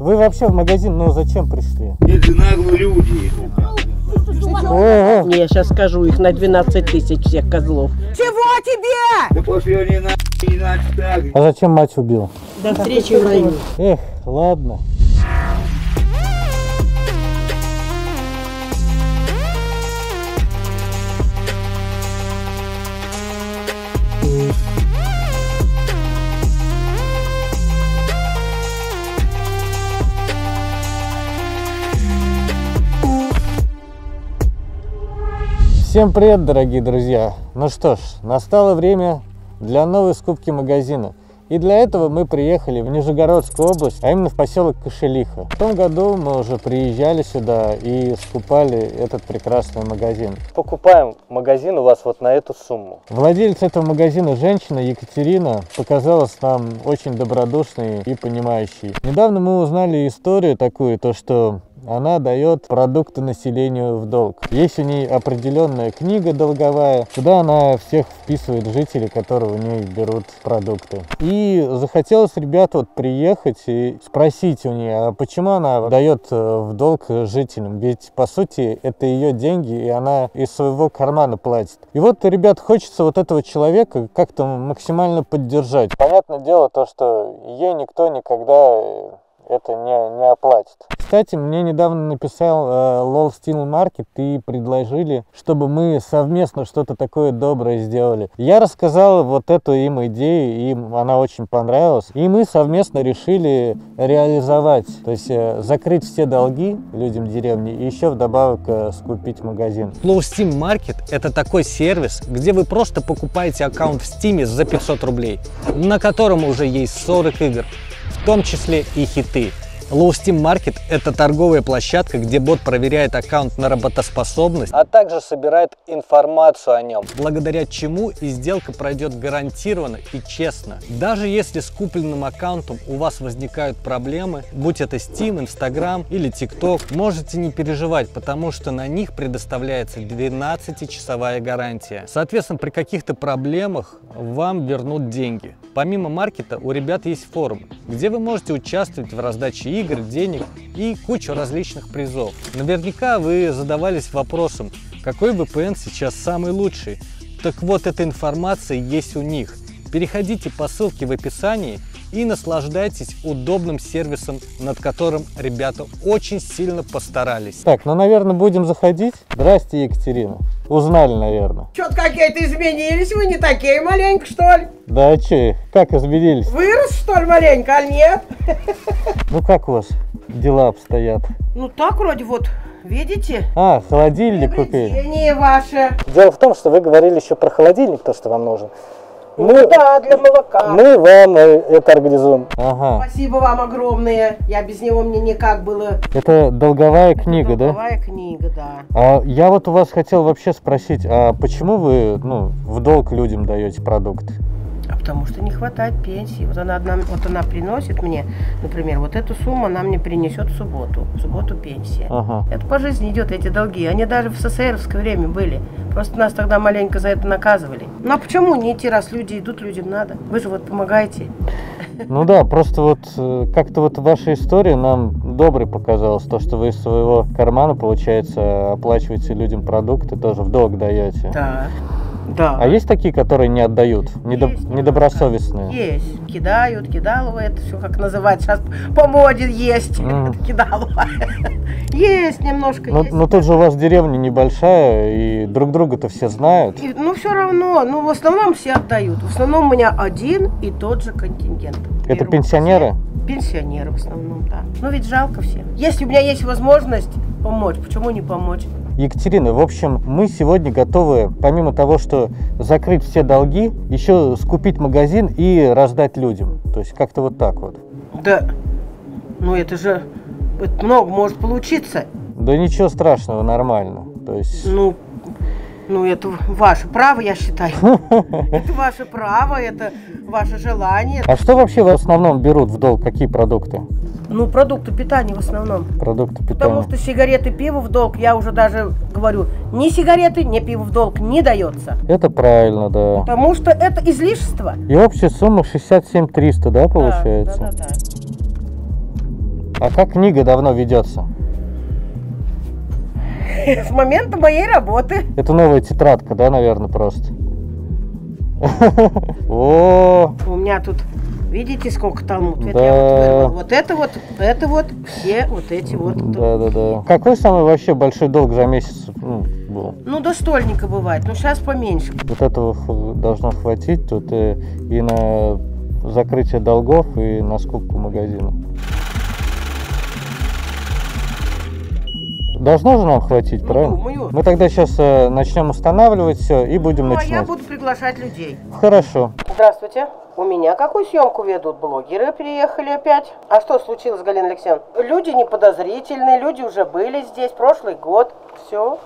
Вы вообще в магазин, ну зачем пришли? Это наглые люди. О, Я сейчас скажу их на 12 тысяч всех козлов. Чего тебе? Да пошли они на иначе так. а зачем мать убил? До встречи в районе. Эх, ладно. Всем привет, дорогие друзья! Ну что ж, настало время для новой скупки магазина. И для этого мы приехали в Нижегородскую область, а именно в поселок Кошелиха. В том году мы уже приезжали сюда и скупали этот прекрасный магазин. Покупаем магазин у вас вот на эту сумму. Владелец этого магазина, женщина Екатерина, показалась нам очень добродушной и понимающей. Недавно мы узнали историю такую, то что она дает продукты населению в долг. Есть у нее определенная книга долговая, куда она всех вписывает жителей, которые у нее берут продукты. И захотелось ребят вот приехать и спросить у нее, а почему она дает э, в долг жителям? Ведь по сути это ее деньги, и она из своего кармана платит. И вот, ребят, хочется вот этого человека как-то максимально поддержать. Понятное дело то, что ей никто никогда э, это не, не оплатит. Кстати, мне недавно написал э, LOL Steel Market и предложили, чтобы мы совместно что-то такое доброе сделали. Я рассказал вот эту им идею, им она очень понравилась. И мы совместно решили реализовать, то есть э, закрыть все долги людям деревни и еще вдобавок э, скупить магазин. Flow Steam Market – это такой сервис, где вы просто покупаете аккаунт в Steam за 500 рублей, на котором уже есть 40 игр, в том числе и хиты. Low Steam Market – это торговая площадка, где бот проверяет аккаунт на работоспособность, а также собирает информацию о нем, благодаря чему и сделка пройдет гарантированно и честно. Даже если с купленным аккаунтом у вас возникают проблемы, будь это Steam, Instagram или TikTok, можете не переживать, потому что на них предоставляется 12-часовая гарантия. Соответственно, при каких-то проблемах вам вернут деньги. Помимо маркета у ребят есть форум, где вы можете участвовать в раздаче игр, денег и кучу различных призов. Наверняка вы задавались вопросом, какой VPN сейчас самый лучший. Так вот, эта информация есть у них. Переходите по ссылке в описании и наслаждайтесь удобным сервисом, над которым ребята очень сильно постарались. Так, ну, наверное, будем заходить. Здрасте, Екатерина. Узнали, наверное. Что-то какие-то изменились, вы не такие маленько, что ли? Да а че, как изменились? Вырос, что ли, маленько, аль нет? Ну, как у вас дела обстоят? Ну так вроде вот, видите? А, холодильник купили. Ваше. Дело в том, что вы говорили еще про холодильник, то, что вам нужен. Ну да, для молока. мы вам э, это организуем. Ага. Спасибо вам огромное. Я без него мне никак было. Это долговая книга, да? Долговая книга, да. А я вот у вас хотел вообще спросить, а почему вы ну, в долг людям даете продукты? Потому что не хватает пенсии. Вот она, одна, вот она приносит мне, например, вот эту сумму она мне принесет в субботу. В субботу пенсия. Ага. Это по жизни идет, эти долги. Они даже в СССРовское время были. Просто нас тогда маленько за это наказывали. Ну а почему не идти, раз люди идут, людям надо? Вы же вот помогаете. Ну да, просто вот э, как-то вот ваша история нам доброй показалась. То, что вы из своего кармана, получается, оплачиваете людям продукты, тоже в долг даете. Да. Да. А есть такие, которые не отдают, недо- Есть недобросовестные? Есть. Кидают, кидалово, это все как называть. Сейчас по моде есть. Это кидалово. Есть немножко, Ну, есть. ну тут же у вас деревня небольшая, и друг друга-то все знают. И, ну, все равно, ну, в основном все отдают. В основном у меня один и тот же контингент. Это Берут пенсионеры? все. Пенсионеры в основном, да. Ну, ведь жалко всем. Если у меня есть возможность помочь, почему не помочь? Екатерина, в общем, мы сегодня готовы, помимо того, что закрыть все долги, еще скупить магазин и раздать людям. То есть как-то вот так вот. Да, ну это же, это много может получиться. Да ничего страшного, нормально. То есть... Ну, ну это ваше право, я считаю. Это ваше право, это ваше желание. А что вообще в основном берут в долг? Какие продукты? Ну, продукты питания в основном. Продукты Потому питания. что сигареты, пиво в долг, я уже даже говорю, ни сигареты, ни пиво в долг не дается. Это правильно, да. Потому что это излишество. И общая сумма 67 300, да, получается? Да, да, да, А как книга давно ведется? С момента моей работы. Это новая тетрадка, да, наверное, просто? О, У меня тут, видите, сколько там? Вот, это я вот вот это вот, это вот, все вот эти вот. да, да, да. Какой самый вообще большой долг за месяц ну, был? Ну, до стольника бывает, но сейчас поменьше. Вот этого должно хватить тут э, и на закрытие долгов, и на скупку магазина. Должно же нам хватить, Ну, правильно? думаю. Мы тогда сейчас начнем устанавливать все и будем Ну, а я начинать. буду приглашать людей. Хорошо. Здравствуйте. У меня какую съемку ведут? Блогеры приехали опять. А что случилось, Галина Алексеевна? Люди неподозрительные, люди уже были здесь прошлый год. Все,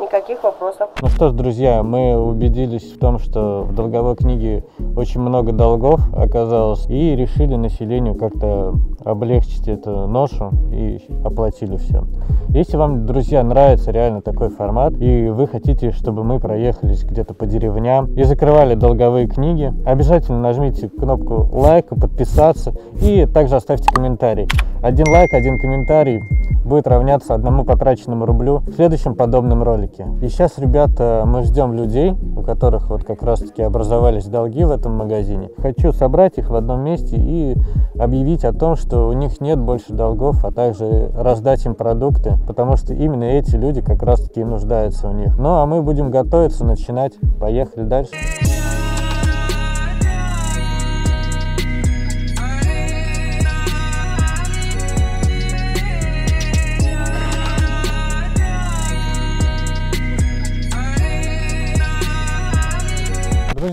никаких вопросов. Ну что ж, друзья, мы убедились в том, что в долговой книге очень много долгов оказалось, и решили населению как-то облегчить эту ношу и оплатили все. Если вам, друзья, нравится реально такой формат, и вы хотите, чтобы мы проехались где-то по деревням и закрывали долговые книги, обязательно нажмите кнопку лайка, подписаться и также оставьте комментарий. Один лайк, один комментарий будет равняться одному потраченному рублю в следующем подобном ролике. И сейчас, ребята, мы ждем людей, у которых вот как раз-таки образовались долги в этом магазине. Хочу собрать их в одном месте и объявить о том, что у них нет больше долгов, а также раздать им продукты, потому что именно эти люди как раз-таки нуждаются в них. Ну, а мы будем готовиться, начинать. Поехали дальше.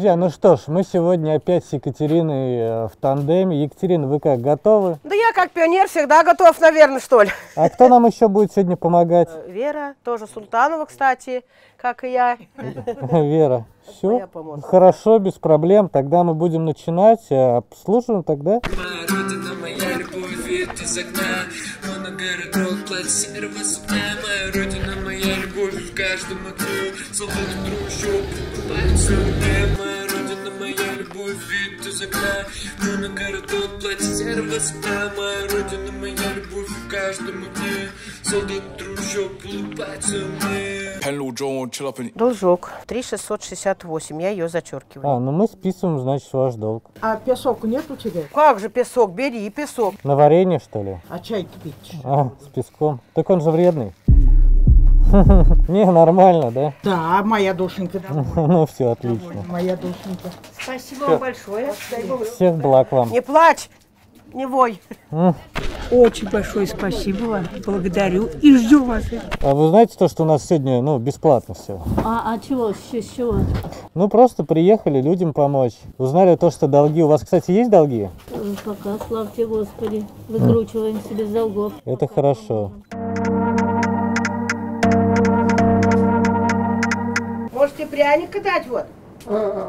Друзья, ну что ж, мы сегодня опять с Екатериной э, в тандеме. Екатерина, вы как, готовы? Да я как пионер всегда готов, наверное, что ли. А кто нам еще будет сегодня помогать? Вера, тоже Султанова, кстати, как и я. Вера. Все? Хорошо, без проблем. Тогда мы будем начинать. А Обслуживаем тогда. Моя родина, моя любовь, вид из окна Моногородок, платье серого сукна Моя родина, моя любовь в каждом окне Солдаты трущоб, покупаются мне Моя родина, моя любовь, вид из окна Моногородок, платье серого сукна Моя родина, моя любовь в каждом окне Солдаты трущоб, улыбаются мне Pen Lord John, chill up and Должок 3668, я ее зачеркиваю. А, ну мы списываем, значит, ваш долг. А песок нет у тебя? Как же песок, бери песок. На варенье, что ли? А чай пить? А, с песком. Так он же вредный. Не, нормально, да? Да, моя душенька. Ну все, отлично. Моя душенька. Спасибо вам большое. Всех благ вам. Не плачь, не вой. Очень большое спасибо вам. Благодарю и жду вас. А вы знаете то, что у нас сегодня, ну, бесплатно все? А, а чего, с, чего? Ну, просто приехали людям помочь. Узнали то, что долги. У вас, кстати, есть долги? Э, Пока, славьте Господи, выкручиваемся без долгов. Это хорошо. Можете пряника дать вот?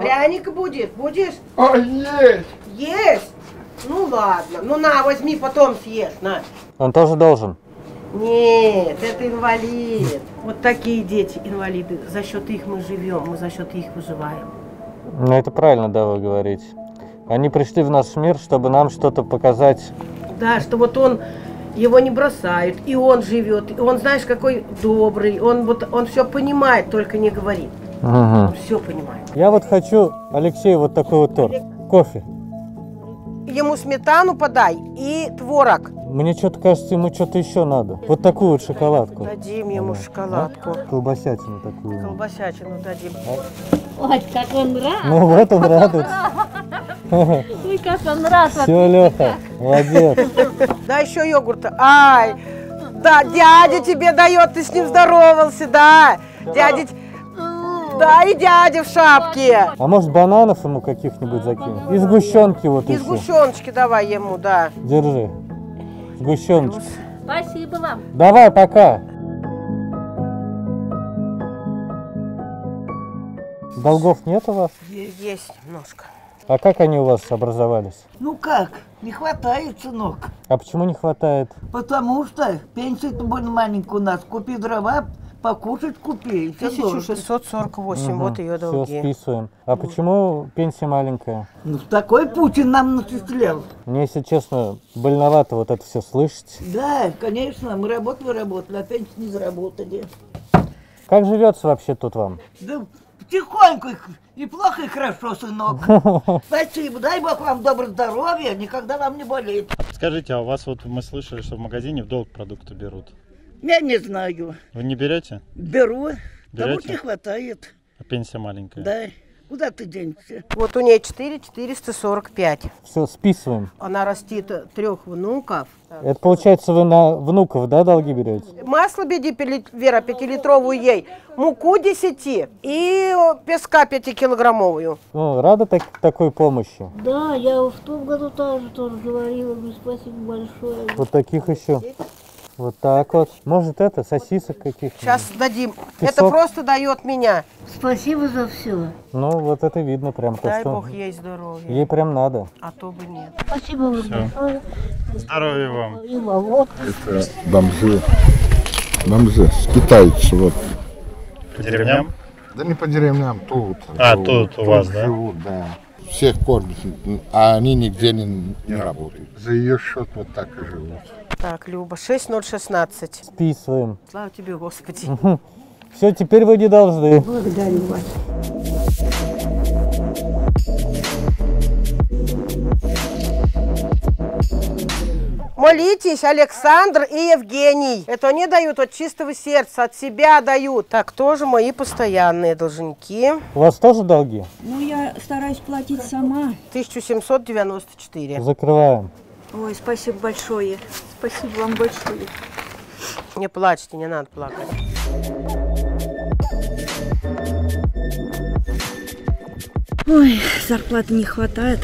Пряника будет, будешь? А, есть. Есть? Ну ладно, ну на, возьми, потом съешь, на. Он тоже должен. Нет, это инвалид. Вот такие дети инвалиды. За счет их мы живем, мы за счет их выживаем. Ну, это правильно, да, вы говорите. Они пришли в наш мир, чтобы нам что-то показать. Да, что вот он, его не бросают, и он живет, и он, знаешь, какой добрый, он вот, он все понимает, только не говорит. Он все понимает. Я вот хочу, Алексей, вот такой вот торт. Кофе. Ему сметану подай и творог. Мне что-то кажется, ему что-то еще надо. Вот такую вот шоколадку. Дадим ему шоколадку. Колбасятину такую. Колбасячину дадим. Ой, как он рад! Ну, в этом радуется. Ой, как он рад! Все, Леха, молодец. Да еще йогурта. Ай, да, дядя тебе дает, ты с ним здоровался, да. Дядя, да, и дядя в шапке. А может бананов ему каких-нибудь закинуть? И сгущенки вот И еще. сгущеночки давай ему, да. Держи. Сгущеночки. Спасибо вам! Давай, пока. Долгов нет у вас? Есть немножко. А как они у вас образовались? Ну как, не хватает, сынок. А почему не хватает? Потому что пенсия-то больно маленькая у нас. Купи дрова, покушать купи. всё дорого. 1648, вот ее Все, долги. списываем. А почему пенсия маленькая? Ну, такой Путин нам начислял. Мне, если честно, больновато вот это все слышать. Да, конечно, мы работали, работали, а пенсию не заработали. Как живется вообще тут вам? Да тихонько, и плохо, и хорошо, сынок. Спасибо, дай Бог вам доброго здоровья, никогда вам не болеть. Скажите, а у вас вот мы слышали, что в магазине в долг продукты берут. Я не знаю. Вы не берете? Беру, Берете? не хватает. А пенсия маленькая. Да. Куда ты денешься? Вот у нее 4 445. Все, списываем. Она растит трех внуков. Это получается вы на внуков, да, долги берете? Масло беди, Вера, пятилитровую ей, муку 10 и песка 5-килограммовую. Ну, рада так- такой помощи. Да, я в том году тоже, тоже говорила, спасибо большое. Вот таких еще. Вот так вот. Может это, сосисок каких-то? Сейчас дадим. Это Песок. просто дает меня. Спасибо за все. Ну, вот это видно прям. то, Дай что бог ей здоровья. Ей прям надо. А то бы нет. Спасибо вам большое. Здоровья вам. И вам. Это бомжи. Бомжи, китайцы, вот. По деревням? Да не по деревням, тут. А, живут, тут у вас, да? живут, да. Всех кормят, а они нигде не, не работают. За ее счет вот так и живут. Так, Люба, 6016. Списываем. Слава тебе, Господи. Все, теперь вы не должны. Благодарю вас. Молитесь, Александр и Евгений. Это они дают от чистого сердца, от себя дают. Так, тоже мои постоянные должники. У вас тоже долги? Ну, я стараюсь платить сама. 1794. Закрываем. Ой, спасибо большое. Спасибо вам большое. Не плачьте, не надо плакать. Ой, зарплаты не хватает.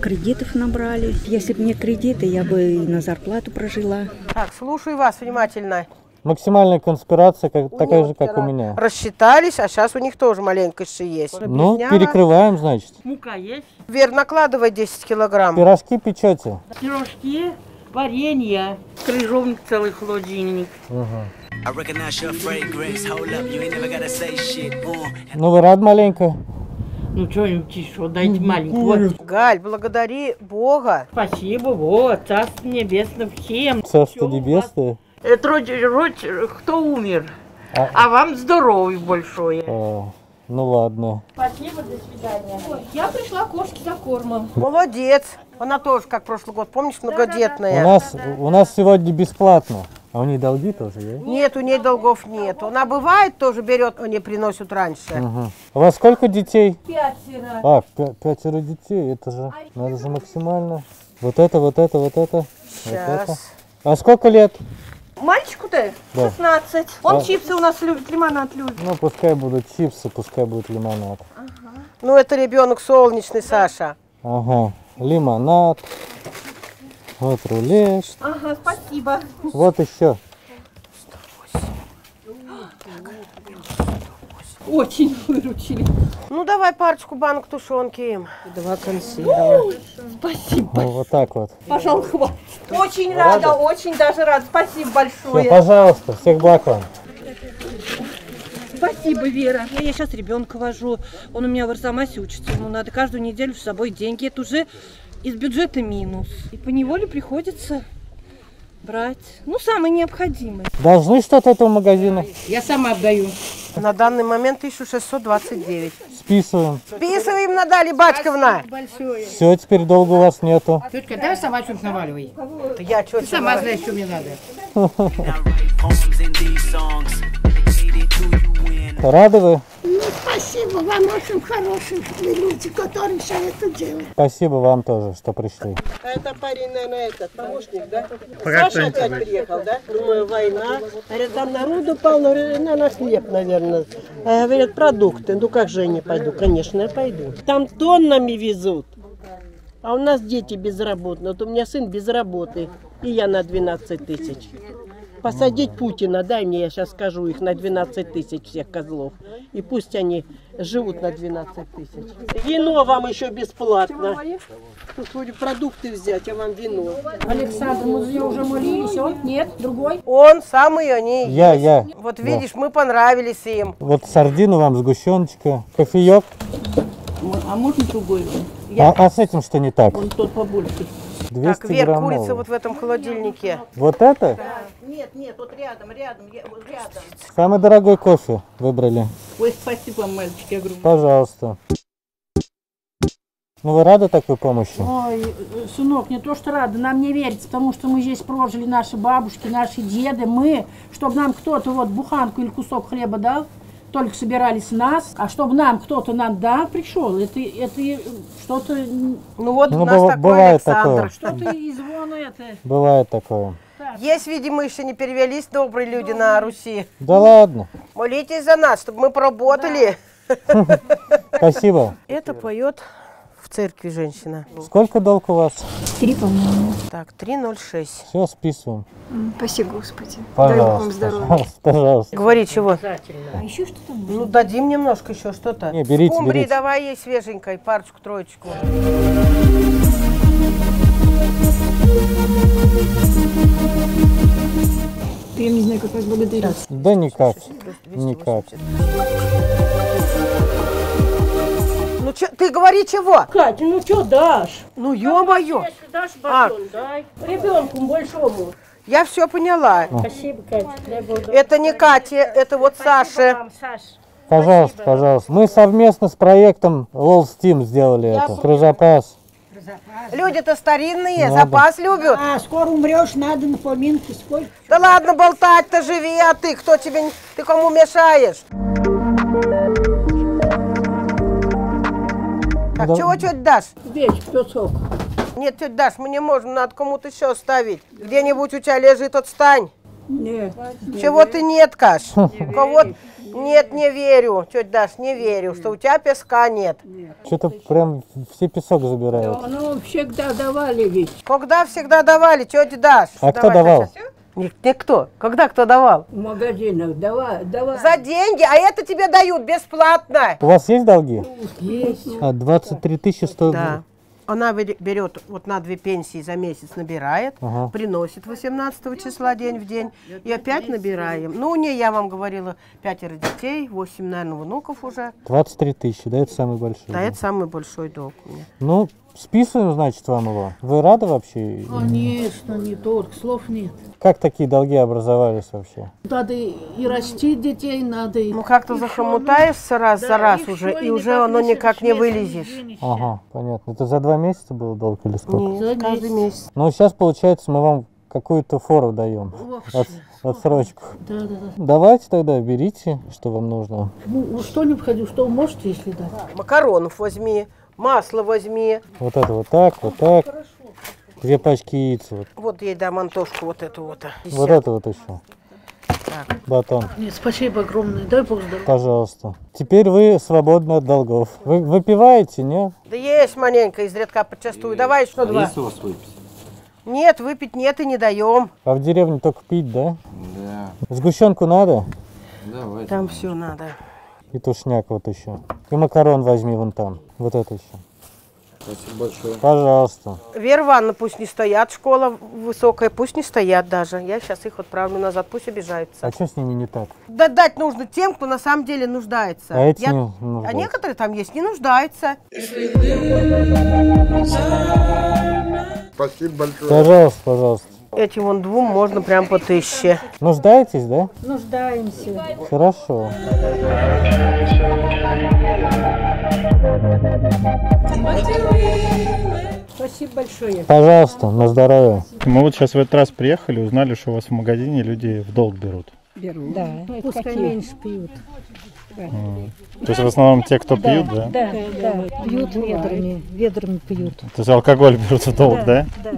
Кредитов набрали. Если бы не кредиты, я бы и на зарплату прожила. Так, слушаю вас внимательно. Максимальная конспирация как, такая же, как у меня. Рассчитались, а сейчас у них тоже маленько еще есть. Ну, Объясняла. перекрываем, значит. Мука есть, Вер, накладывай 10 килограмм. Пирожки печете? пирожки, варенье, крыжовник целый холодильник. Uh. Ну, вы рад маленько? Ну, что-нибудь еще, дайте маленькую. Вот. Галь, благодари Бога. Спасибо, вот, Царство Небесное всем. Царство небесное. Это роди- роди- кто умер. А- А вам здоровья большое. А, ну ладно. Спасибо, до свидания. Я пришла кошке за кормом. Молодец. Она тоже, как прошлый год, помнишь, многодетная. У нас, у нас сегодня бесплатно. А у них долги тоже, да? Нет, у нее долгов нет. Она бывает тоже берет, они приносят раньше. Ага. У вас сколько детей? Пятеро. А, пя- пятеро детей, это же, надо же максимально. Вот это, вот это, вот это, вот это. Сейчас. А сколько лет? Мальчику-то Да. 16. Он А- чипсы у нас любит, лимонад любит. Ну, пускай будут чипсы, пускай будет лимонад. Ну, это ребенок солнечный, Саша. Ага, лимонад. Вот рулет. Ага, спасибо. Вот еще. Очень выручили. Ну, давай парочку банок тушенки им. Два консерва. Спасибо. Ну, вот так вот. Пожалуй, хватит. Очень Рада? рада, очень даже рада. Спасибо Все, большое. пожалуйста, всех благ вам. Спасибо, Вера. Я сейчас ребенка вожу, он у меня в Арзамасе учится, ему надо каждую неделю с собой деньги. Это уже из бюджета минус. И по неволе приходится брать, ну, самое необходимое. Должны что-то этого магазина? Я сама отдаю. На данный момент 1629. Списываем. Списываем, Наталья Батьковна. Большое. Все, теперь долга у вас нету. Тетка, давай сама что-нибудь наваливай. Я что Ты сама знаешь, что мне надо. Рады вы? Ну, спасибо вам, очень хорошие люди, которые все это делают. Спасибо вам тоже, что пришли. Это парень, наверное, этот, помощник, да? Саша опять приехал, да? Думаю, война. Говорят, там народу полно, на наш хлеб, наверное. А говорят, продукты. Ну как же я не пойду? Конечно, я пойду. Там тоннами везут. А у нас дети безработные. Вот у меня сын без работы. И я на 12 тысяч. Посадить Путина, дай мне, я сейчас скажу их на 12 тысяч всех козлов. И пусть они живут на 12 тысяч. Вино вам еще бесплатно. Тут вроде продукты взять, а вам вино. Александр, мы за нее уже молились, он? Нет, другой? Он самый они. Я, я. Вот Да. видишь, мы понравились им. Вот сардину вам, сгущеночка, кофеек. А можно другой? А, а с этим что не так? Он тот побольше. 200 Так, Вер, курица вот в этом холодильнике. Вот это? Нет, нет, вот рядом, рядом, рядом. Самый дорогой кофе выбрали. Ой, спасибо, мальчики, огромное. Пожалуйста. Ну вы рады такой помощи? Ой, сынок, не то что рада, нам не верится, потому что мы здесь прожили, наши бабушки, наши деды, мы, чтобы нам кто-то вот буханку или кусок хлеба дал, только собирались нас, а чтобы нам кто-то нам да пришел, это, это что-то... Ну вот Ну, у нас такой бывает Александр. такое. Что-то из звона это... Бывает такое. Есть, видимо, еще не перевелись добрые люди на Руси. Да ладно. Молитесь за нас, чтобы мы поработали. Спасибо. Это поет в церкви женщина. Сколько долг у вас? Три, по-моему. Так, 306. Все, списываем. Спасибо, Господи. Дай Бог вам Пожалуйста. здоровья. Пожалуйста. Пожалуйста. Говори, чего? А еще что-то Ну, дадим немножко еще что-то. Не, берите, Скумбрии берите. давай ей свеженькой, парочку, троечку. Я не знаю, как вас благодарить. Да никак. Никак. Ну, чё- ты говори чего? Катя, ну что дашь? Ну, ё-моё. Дашь А. батон, дай. Ребенку большому. Я все поняла. Спасибо, Катя. Это не Катя, это вот Саша. вам, Саш. Пожалуйста, пожалуйста. Мы совместно с проектом LOL Steam сделали Я это. Крузапас. Люди-то старинные, Надо. запас любят. А, скоро умрешь, надо на поминки. Сколько? Да ладно болтать-то, живи, а ты, кто тебе, не- ты кому мешаешь? Так, Да. чего тетя Даш? Веч, песок. Нет, тетя Даш, мы не можем, надо кому-то еще оставить. Где-нибудь у тебя лежит, отстань. Нет. Чего ты нет, Каш? У кого нет, не верю, тетя Даш, не верю, что у тебя песка нет. Что-то прям все песок забирают. Ну, всегда давали ведь. Когда всегда давали, тетя Даш? А кто Давай, давал? Катя. Ник- Никто. Когда кто давал? В магазинах давай, давай. За деньги, а это тебе дают бесплатно. У вас есть долги? Есть. А, 23 тысячи стоит. Да. Она берет вот на две пенсии за месяц набирает, Ага. приносит 18 числа день в день, и опять набираем. Ну, у нее, я вам говорила, пятеро детей, 8, наверное, внуков уже. 23 тысячи, да, это самый большой. Да, это самый большой долг у меня. Ну, списываем, значит, вам его. Вы рады вообще? Конечно, не только, слов нет. Как такие долги образовались вообще? Надо и растить детей, надо и... Ну, как-то захомутаешься раз за раз уже, и уже оно никак не вылезешь. Ага, понятно. Это за два месяца был долг или сколько? Нет, каждый месяц. Ну, сейчас, получается, мы вам какую-то фору даем. От- отсрочку. Да, да, да. Давайте тогда, берите, что вам нужно. Ну, ну, что необходимо, что вы можете, если дать? Макаронов возьми, масло возьми. Вот это вот так, вот так. Две пачки яиц. Вот, Вот ей дам Антошку вот эту вот. вот это вот еще. Батон. Нет, спасибо огромное, дай Бог здоровья. Пожалуйста. Теперь вы свободны от долгов. Вы выпиваете, нет? Да есть маленько, изредка подчастую. Давай еще два. у вас выпить? Нет, выпить нет и не даем. А в деревне только пить, да? Да. Сгущенку надо? Давайте. Там все надо. И тушняк вот еще. И макарон возьми вон там. Вот это еще. Спасибо большое. Пожалуйста. Вера Ивановна, пусть не стоят, школа высокая, пусть не стоят даже. Я сейчас их отправлю назад, пусть обижаются. А что с ними не так? Да дать нужно тем, кто на самом деле нуждается. А эти Я- не а некоторые там есть, не нуждаются. Спасибо большое. Пожалуйста, пожалуйста. Этим вон двум можно прям по тысяче. Нуждаетесь, да? Нуждаемся. Хорошо. Спасибо большое. Пожалуйста, на здоровье. Мы вот сейчас в этот раз приехали, узнали, что у вас в магазине люди в долг берут. Беру. Да. Пускай меньше пьют. То есть в основном те, кто пьют, да? Да, да, пьют ведрами, ведрами пьют. То есть алкоголь берут в долг, да? Да.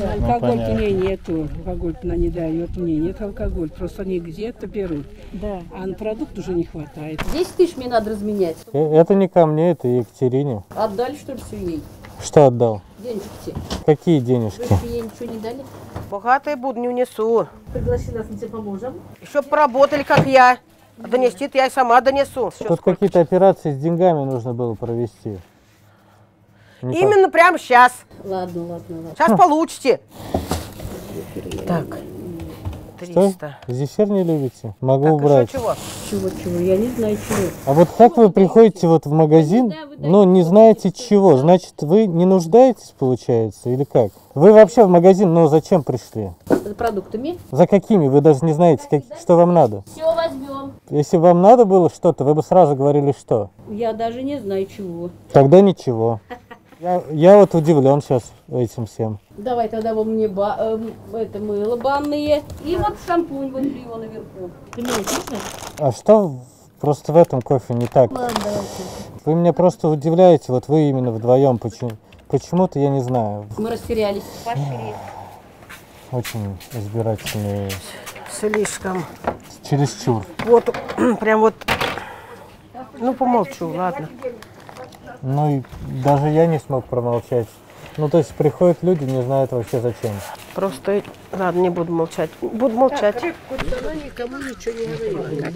Алкоголь Алкоголь мне нету, алкоголь она не дает, мне нет алкоголь, просто они где-то берут, Да. а на продукт уже не хватает. 10 тысяч мне надо разменять. Это не ко мне, это Екатерине. Отдали, что ли, все ей? Что отдал? Денежки. Какие денежки? Вы мне ничего не дали? Богатые буду, не унесу. Пригласи нас, мы тебе поможем. Еще поработали, как я. Донести я и сама донесу. Тут какие-то операции с деньгами нужно было провести. Не Именно прямо сейчас. Ладно, ладно, ладно. Сейчас получите. Так. Что? 300. Зефир не любите? Могу Так, убрать. еще чего? Чего, чего? Я не знаю, чего. А вот как вы приходите вот в магазин, но не знаете чего? Значит, вы не нуждаетесь, получается, или как? Вы вообще в магазин, но зачем пришли? За продуктами. За какими? Вы даже не знаете, как- что вам надо. Все возьмем. Если бы вам надо было что-то, вы бы сразу говорили, что. Я даже не знаю, чего. Тогда ничего. Я, я вот удивлен сейчас этим всем. Давай тогда вы мне ба- эм, это мыло банные. И вот шампунь вот его наверху. Ты меня слышно? А что просто в этом кофе не так? Ладно, давайте. Вы меня просто удивляете, вот вы именно вдвоем. Почему? Почему-то я не знаю. Мы растерялись. Очень избирательные. Слишком. Чересчур. Вот, прям вот. Ну, помолчу, ладно. Ну даже я не смог промолчать. Ну то есть приходят люди, не знают вообще зачем. Просто, ладно, не буду молчать. Буду молчать. Она никому ничего не говорила.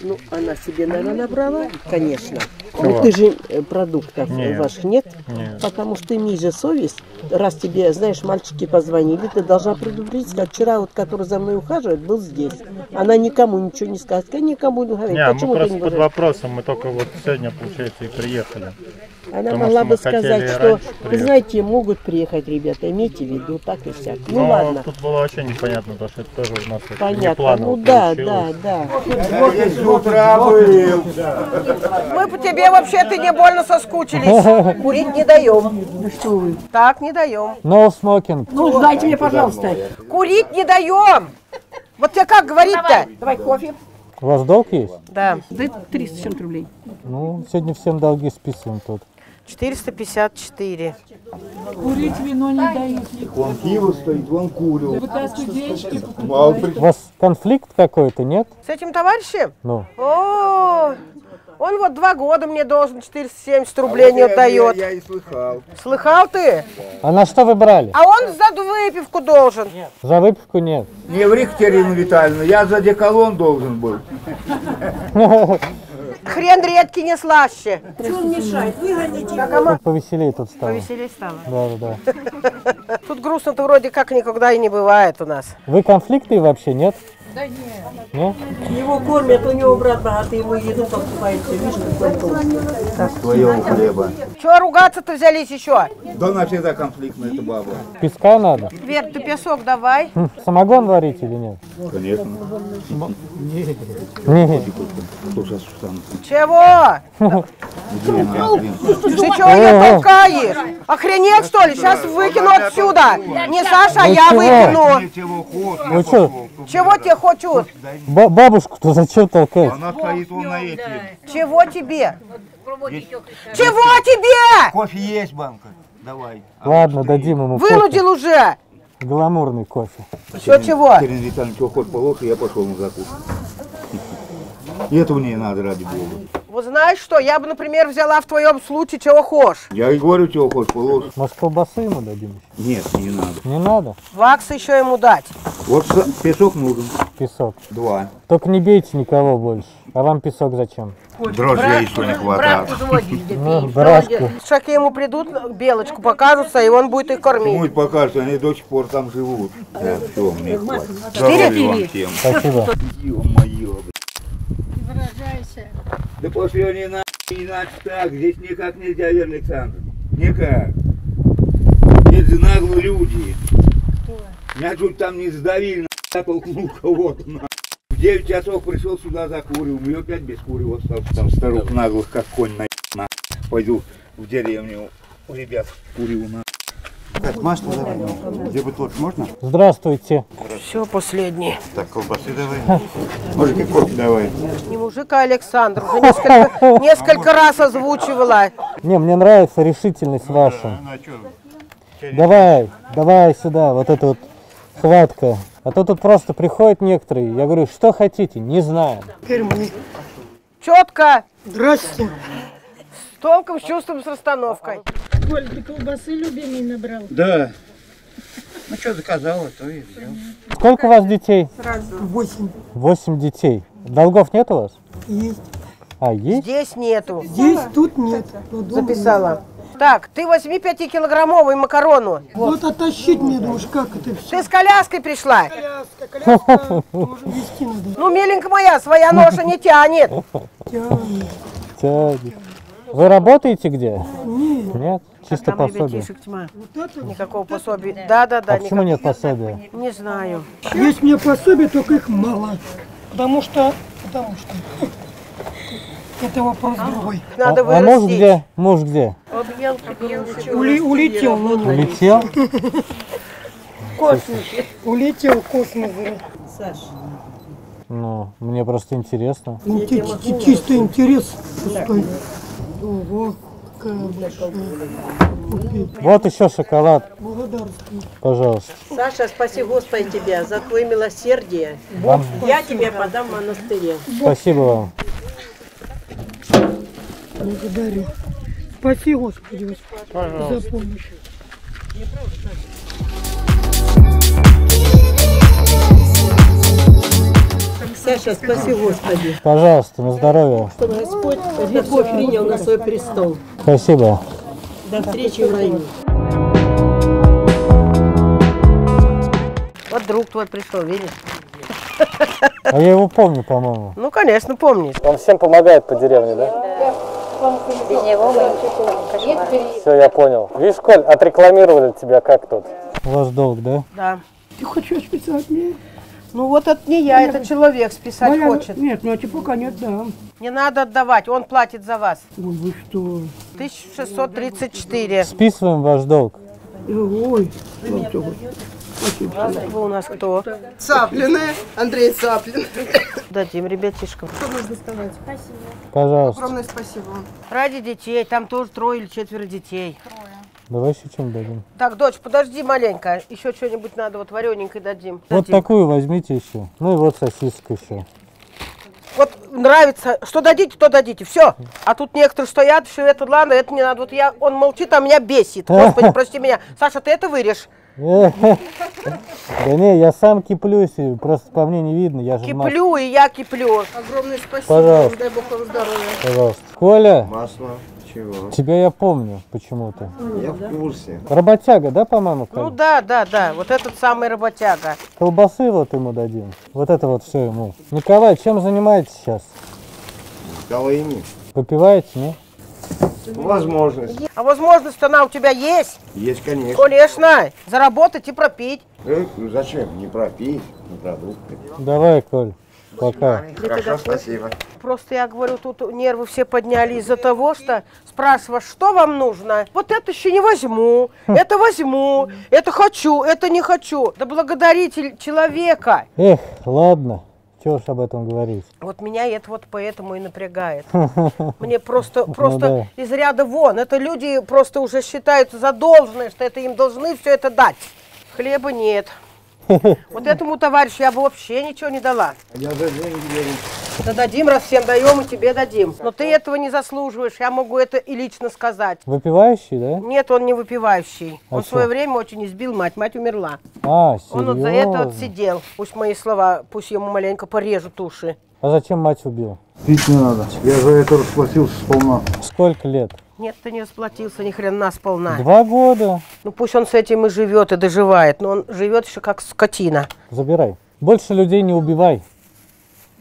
Ну, она себе, наверное, набрала, конечно. Ну, ты же э, продуктов Нет. ваших нет. Нет. Потому что имей же совесть. Раз тебе, знаешь, мальчики позвонили, ты должна предупредить, как вчера, вот, который за мной ухаживает, был здесь. Она никому ничего не скажет, никому не говорит. Не, мы Почему ты просто не под вопросом, мы только вот сегодня, получается, и приехали. Она Потому могла бы сказать, что, вы знаете, могут приехать ребята, имейте в виду, так и всяк. Ну, Но ладно. тут было вообще непонятно, потому что это тоже у нас Понятно. непланово Ну да, да, да. Мы по тебе вообще-то не больно соскучились. Курить не даем. Ну что вы? Так, не даем. No smoking. Ну, дайте мне, пожалуйста. Курить не даем. Вот тебе как говорить-то? Давай кофе. У вас долг есть? Да. Дай 300 с чем-то рублей. Ну, сегодня всем долги списываем тут. 454. Курить вино не дают. Вон пиво стоит, вон денежки. У вас конфликт какой-то, нет? С этим товарищем? Ну. О, он вот два года мне должен 470 рублей не отдает. Я и слыхал. Слыхал ты? А на что вы брали? А он за выпивку должен. За выпивку нет. Не ври, Катерина Витальевна, я за деколон должен был. Хрен редкий не слаще. Что он мешает? Выгоните Тут повеселее тут стало. Повеселей стало. Да, да, да. Тут грустно-то вроде как никогда и не бывает у нас. Вы конфликтные вообще, нет? Да нет. Нет? Его кормят, у него брат богатый, ему еду покупает, видишь, какой толстый. Твоего хлеба. Чего ругаться-то взялись еще? Да она всегда конфликтная эта баба. Песка надо? Вер, ты песок давай. Хм, Самогон варить или нет? Конечно. Нет. Встанет? Чего? Ты чего ее толкаешь? Охренел что ли? Сейчас выкину отсюда. Не Саша, а Ну я выкину. Чего тебе хочу? ба- бабушку-то зачем толкать? Она стоит вон на эти. Чего тебе? Чего тебе? Кофе есть банка. Давай. Ладно, дадим ему кофе. Вынудил уже. Гламурный кофе. Еще чего? Катерина Витальевна, чего хочешь положь, и я пошел на закуску. И этого мне надо, ради бога. Вот знаешь что, я бы, например, взяла в твоем случае чего хочешь. Я и говорю, чего хочешь положь. Может, колбасы ему дадим? Нет, не надо. Не надо? Вакса еще ему дать. Вот песок нужен. Песок. Два. Только не бейте никого больше. А вам песок зачем? Дрожжей еще не хватает. Ну. Шаки ему придут, белочку покажутся, и он будет их кормить. Будет покажется, они до сих пор там живут. Да, все, мне хватит. Здоровья вам всем. Спасибо. Ё-моё. Да пошли они на иначе так, здесь никак нельзя, Вера Александр. Никак. Эти наглые люди. Меня чуть там не сдавили, на толкнул кого-то. на. В 9 часов пришел сюда закурил, и опять без курева остался. Там старух наглых, как конь на, на. Пойду в деревню у ребят курил на. Так, масло давай. Где бы тот можно? Здравствуйте. Все, последний. Так, колбасы давай. Может, и кофе давай. Не мужик, а Александр. Уже несколько, несколько раз озвучивала. Не, мне нравится решительность ваша. Давай, давай сюда, вот эта вот хватка. А то тут просто приходят некоторые. Я говорю, что хотите? Не знаю. Теперь мы. Четко. Здрасте. С толком, с чувством, с расстановкой. Коль, ты колбасы любимый набрал? Да. Ну что заказала, то и взял. Сколько у вас детей? Сразу. Восемь. Восемь детей. Долгов нет у вас? Есть. А, есть? Здесь нету. Здесь, тут нет. Записала. Так, ты возьми пятикилограммовую макарону. нет. Вот оттащить мне, думаешь, как это все? Ты с коляской пришла? Вести надо. Ну, миленькая моя, своя ноша не тянет. Тянет. Тянет. Вы работаете где? Нет. Нет? Чисто Там пособие. ребятишек тьма. Никакого пособия. Да, да, да. А почему нет пособия? Не знаю. Есть мне пособие, только их мало. Потому что... Потому что... Это вопрос другой. Надо а, а муж где? Муж где? Ули- улетел. ну, ну. Улетел? Космос. Улетел в космос. Саш. Ну, мне просто интересно. Инте- чи- Чисто интерес. Ого, какая большая. Вот еще шоколад, Благодарствую. пожалуйста. Саша, спаси Господи тебя за твое милосердие. Вам Я тебе подам в монастыре. спасибо вам. Благодарю. Спаси, Господи, Господи, Пожалуйста. за помощь. Саша, спаси Господи. Пожалуйста, на здоровье. Чтобы Господь любовь принял на свой престол. Спасибо. До встречи в раю. Вот друг твой пришел, видишь? А я его помню, по-моему. Ну, конечно, помнишь. Он всем помогает по деревне, да? Без него мы Все, я понял. Видишь, Коль, отрекламировали тебя как тут. Ваш долг, да? Да. Ты хочешь списать мне? Ну вот это не я, это человек списать хочет. Нет, ну а тебе пока не отдам. Не надо отдавать, он платит за вас. Ой, вы что? 1634. Списываем ваш долг. Ой, вот вот. Вы у нас кто? Цаплины, Андрей Цаплин. Дадим ребятишкам. Что нужно сказать? Спасибо. Пожалуйста. Огромное спасибо. Ради детей, там тоже трое или четверо детей. Давай еще чем дадим. Так, дочь, подожди маленько. Еще что-нибудь надо, вот варененькой дадим. Вот Дадим. такую возьмите еще. Ну и вот сосиска еще. Вот нравится, что дадите, то дадите. Все. А тут некоторые стоят, все это, ладно, это не надо. Вот я, он молчит, а меня бесит. Господи, прости меня. Саша, ты это вырежь. Да не, я сам киплюсь, просто по мне не видно. Я же Киплю, и я киплю. Огромное спасибо. Пожалуйста. Дай Бог вам здоровья. Пожалуйста. Коля, Масло. Чего? тебя я помню почему-то. Я в курсе. Работяга, да, по-моему, Ну да, да, да. Вот этот самый работяга. Колбасы вот ему дадим. Вот это вот все ему. Николай, чем занимаетесь сейчас? Голыми. Попиваете, не? Возможность. А возможность она у тебя есть? Есть, конечно. Конечно. Заработать и пропить. Э, ну зачем? Не пропить, не продукты. Давай, Коль, пока. Хорошо, спасибо. Просто я говорю, тут нервы все подняли из-за того, что спрашиваешь, что вам нужно? Вот это еще не возьму, это возьму, это хочу, это не хочу. Да благодарите человека. Эх, ладно. Чего ж об этом говорить? Вот меня это вот поэтому и напрягает. Мне просто, просто да. из ряда вон. Это люди просто уже считаются задолженные, что это им должны все это дать. Хлеба нет. Вот этому товарищу я бы вообще ничего не дала. Я за деньги беру. Да дадим, раз всем даем, и тебе дадим. Но ты этого не заслуживаешь, я могу это и лично сказать. Выпивающий, да? Нет, он не выпивающий. А он в свое время очень избил мать, мать умерла. А, Он вот за это вот серьезно? сидел. Пусть мои слова, пусть ему маленько порежут уши. А зачем мать убил? Пить не надо. Я за это расплатился сполна. Сколько лет? Нет, ты не расплатился ни хрена сполна. Два года. Ну пусть он с этим и живет, и доживает, но он живет еще как скотина. Забирай. Больше людей не убивай.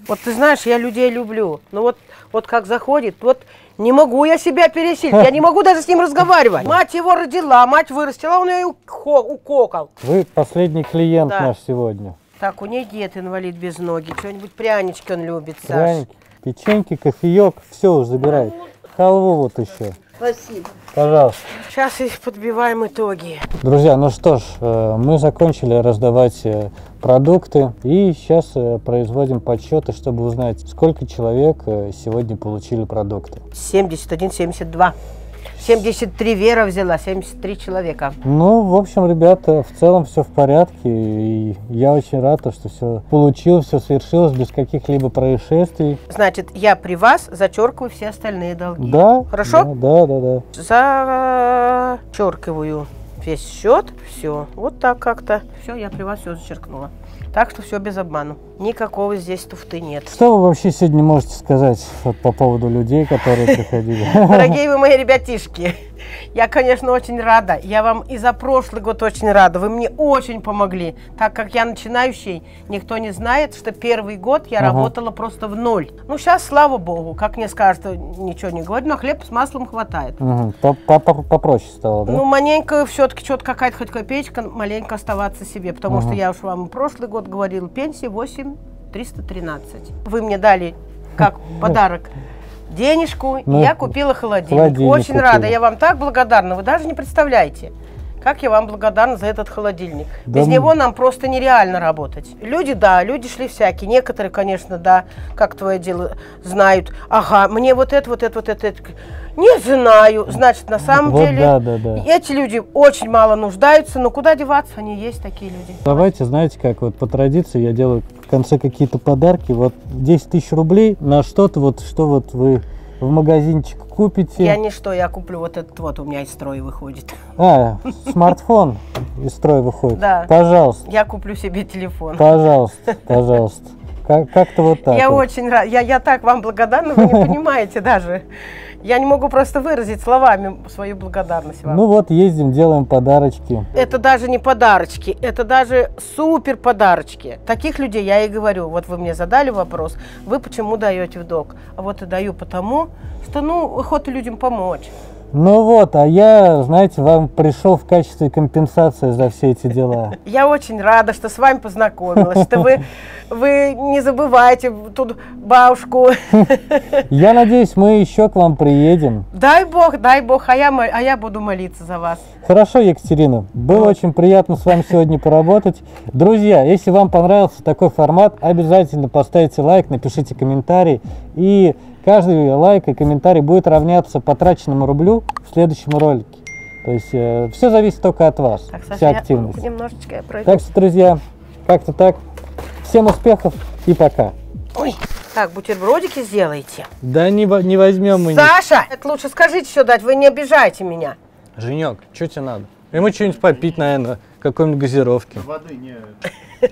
Вот ты знаешь, я людей люблю. Но вот, вот как заходит, вот не могу я себя пересилить, я не могу даже с ним разговаривать. Мать его родила, мать вырастила, он ее укокал. Вы последний клиент Да. наш сегодня. Так, у нее дед инвалид без ноги, что-нибудь прянички он любит, Саш. Пряники, печеньки, кофеек, все забирай. Халву вот еще. Спасибо. Пожалуйста. Сейчас и подбиваем итоги. Друзья, ну что ж, э, мы закончили раздавать э, продукты и сейчас э, производим подсчеты, чтобы узнать, сколько человек сегодня получили продукты. 71, 72. 73 Вера взяла, 73 человека. Ну, в общем, ребята, в целом все в порядке. И я очень рад, то, что все получилось, все свершилось без каких-либо происшествий. Значит, я при вас зачеркиваю все остальные долги. Да. Хорошо? Да, да, да. да. Зачеркиваю весь счет, все. Вот так как-то. Все, я при вас все зачеркнула. Так что все без обману. Никакого здесь туфты нет. Что вы вообще сегодня можете сказать вот, по поводу людей, которые приходили? Дорогие вы мои ребятишки, я, конечно, очень рада. Я вам и за прошлый год очень рада. Вы мне очень помогли. Так как я начинающий, никто не знает, что первый год я ага. работала просто в ноль. Ну, сейчас, слава богу, как мне скажут, ничего не говорю, но хлеб с маслом хватает. Угу. Попроще стало, да? Ну, маленько все-таки что-то какая-то хоть копеечка маленько оставаться себе. Потому ага. что я уж вам прошлый год говорил, пенсия 8 313. Вы мне дали как подарок денежку, ну, и я купила холодильник. холодильник Очень купила. рада, я вам так благодарна, вы даже не представляете. Как я вам благодарна за этот холодильник. Да Без него нам просто нереально работать. Люди, да, люди шли всякие. Некоторые, конечно, да, как твое дело, знают. Ага, мне вот это, вот это, вот это. это. Не знаю. Значит, на самом вот деле, да, да, да. эти люди очень мало нуждаются, но куда деваться, они есть такие люди. Давайте, знаете, как вот по традиции я делаю в конце какие-то подарки. Вот 10 тысяч рублей на что-то, вот что вот вы в магазинчик купите. Я не что, я куплю вот этот вот, у меня из строя выходит. А, смартфон из строя выходит? Да. Пожалуйста. Я куплю себе телефон. Пожалуйста, пожалуйста. Как- как-то вот так. Я вот. очень рада, я, я так вам благодарна, вы не понимаете даже. Я не могу просто выразить словами свою благодарность вам. Ну вот, ездим, делаем подарочки. Это даже не подарочки, это даже супер подарочки. Таких людей я и говорю. Вот вы мне задали вопрос, вы почему даете в долг? А вот и даю потому, что, ну, охота людям помочь. Ну вот, а я, знаете, вам пришел в качестве компенсации за все эти дела. Я очень рада, что с вами познакомилась, что вы, вы не забывайте тут бабушку. Я надеюсь, мы еще к вам приедем. Дай бог, дай бог, а я, а я буду молиться за вас. Хорошо, Екатерина, было очень приятно с вами сегодня поработать. Друзья, если вам понравился такой формат, обязательно поставьте лайк, напишите комментарий и Каждый лайк и комментарий будет равняться потраченному рублю в следующем ролике. То есть э, все зависит только от вас, так, вся активность. Немножечко я пройду. Так что, друзья, как-то так. Всем успехов и пока. Ой, так, бутербродики сделайте. Да не, не возьмем мы. Саша, это лучше скажите, что дать, вы не обижайте меня. Женек, что тебе надо? Ему что-нибудь попить, наверное, какой-нибудь газировки. Воды не...